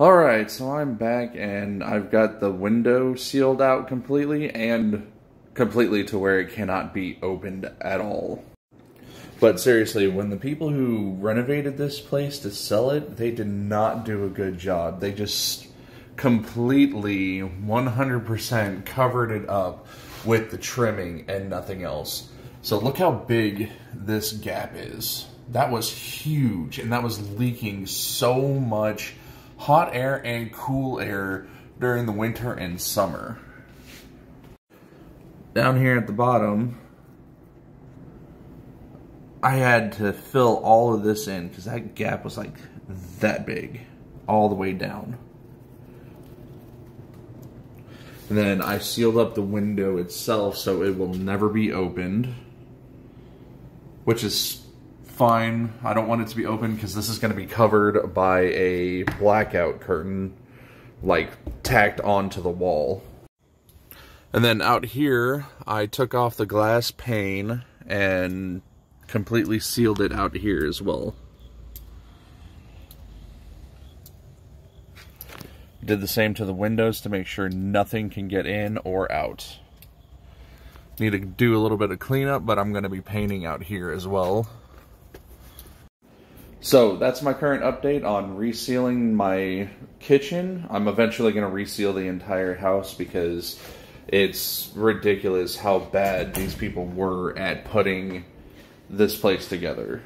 Alright, so I'm back and I've got the window sealed out completely and completely to where it cannot be opened at all. But seriously, when the people who renovated this place to sell it, they did not do a good job. They just completely 100% covered it up with the trimming and nothing else. So look how big this gap is. That was huge and that was leaking so much hot air and cool air during the winter and summer. Down here at the bottom, I had to fill all of this in because that gap was like that big all the way down. And then I sealed up the window itself so it will never be opened, which is fine. I don't want it to be open because this is going to be covered by a blackout curtain, like tacked onto the wall. And then out here, I took off the glass pane and completely sealed it out here as well. Did the same to the windows to make sure nothing can get in or out. Need to do a little bit of cleanup, but I'm going to be painting out here as well. So that's my current update on resealing my kitchen. I'm eventually going to reseal the entire house because it's ridiculous how bad these people were at putting this place together.